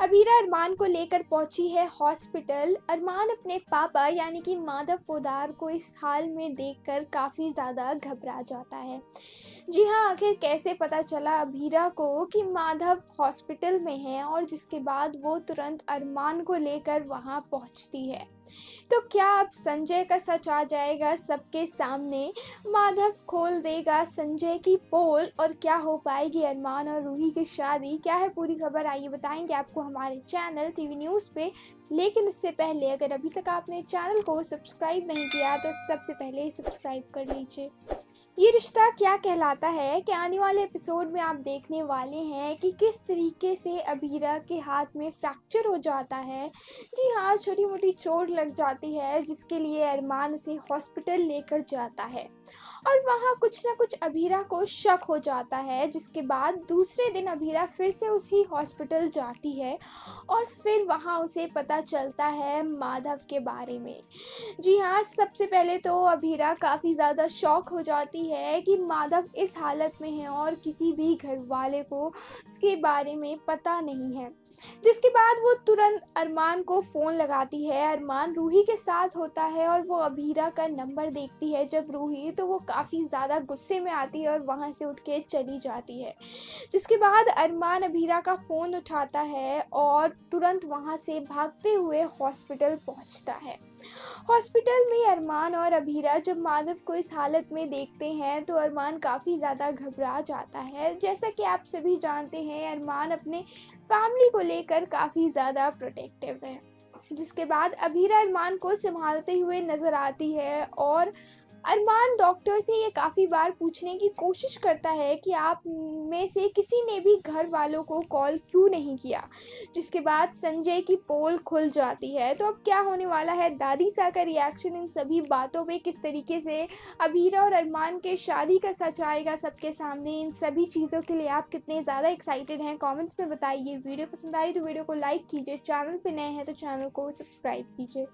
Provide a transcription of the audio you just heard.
अबीरा अरमान को लेकर पहुँची है हॉस्पिटल। अरमान अपने पापा यानी कि माधव पोदार को इस हाल में देखकर काफ़ी ज़्यादा घबरा जाता है। जी हाँ आखिर कैसे पता चला अबीरा को कि माधव हॉस्पिटल में है और जिसके बाद वो तुरंत अरमान को लेकर वहाँ पहुँचती है। तो क्या अब संजय का सच आ जाएगा सबके सामने? माधव खोल देगा संजय की पोल और क्या हो पाएगी अरमान और रूही की शादी? क्या है पूरी खबर? आइए बताएँगे आपको हमारे चैनल टीवी न्यूज़ पे। लेकिन उससे पहले अगर अभी तक आपने चैनल को सब्सक्राइब नहीं किया तो सबसे पहले सब्सक्राइब कर लीजिए। ये रिश्ता क्या कहलाता है कि आने वाले एपिसोड में आप देखने वाले हैं कि किस तरीके से अबीरा के हाथ में फ्रैक्चर हो जाता है। जी हाँ छोटी मोटी चोट लग जाती है, जिसके लिए अरमान उसे हॉस्पिटल लेकर जाता है। और वहाँ कुछ ना कुछ अबीरा को शक हो जाता है, जिसके बाद दूसरे दिन अबीरा फिर से उसी हॉस्पिटल जाती है और फिर वहाँ उसे पता चलता है माधव के बारे में। जी हाँ सबसे पहले तो अबीरा काफ़ी ज़्यादा शौक हो जाती है कि माधव इस हालत में है और किसी भी घर वाले को इसके बारे में पता नहीं है। जिसके बाद वो तुरंत अरमान को फ़ोन लगाती है। अरमान रूही के साथ होता है और वो अभीरा का नंबर देखती है। जब रूही तो वो काफ़ी ज़्यादा गुस्से में आती है और वहाँ से उठ के चली जाती है। जिसके बाद अरमान अभीरा का फ़ोन उठाता है और तुरंत वहाँ से भागते हुए हॉस्पिटल पहुँचता है। हॉस्पिटल में अरमान और अभीरा जब माधव को इस हालत में देखते हैं तो अरमान काफ़ी ज़्यादा घबरा जाता है। जैसा कि आप सभी जानते हैं, अरमान अपने फैमिली को लेकर काफ़ी ज़्यादा प्रोटेक्टिव है। जिसके बाद अभीरा अरमान को संभालते हुए नज़र आती है और अरमान डॉक्टर से ये काफ़ी बार पूछने की कोशिश करता है कि आप में से किसी ने भी घर वालों को कॉल क्यों नहीं किया? जिसके बाद संजय की पोल खुल जाती है। तो अब क्या होने वाला है? दादी सा का रिएक्शन इन सभी बातों पे किस तरीके से अबीरा और अरमान के शादी का सच आएगा सबके सामने? इन सभी चीज़ों के लिए आप कितने ज़्यादा एक्साइटेड हैं? कॉमेंट्स में बताइए। वीडियो पसंद आई तो वीडियो को लाइक कीजिए। चैनल पर नए हैं तो चैनल को सब्सक्राइब कीजिए।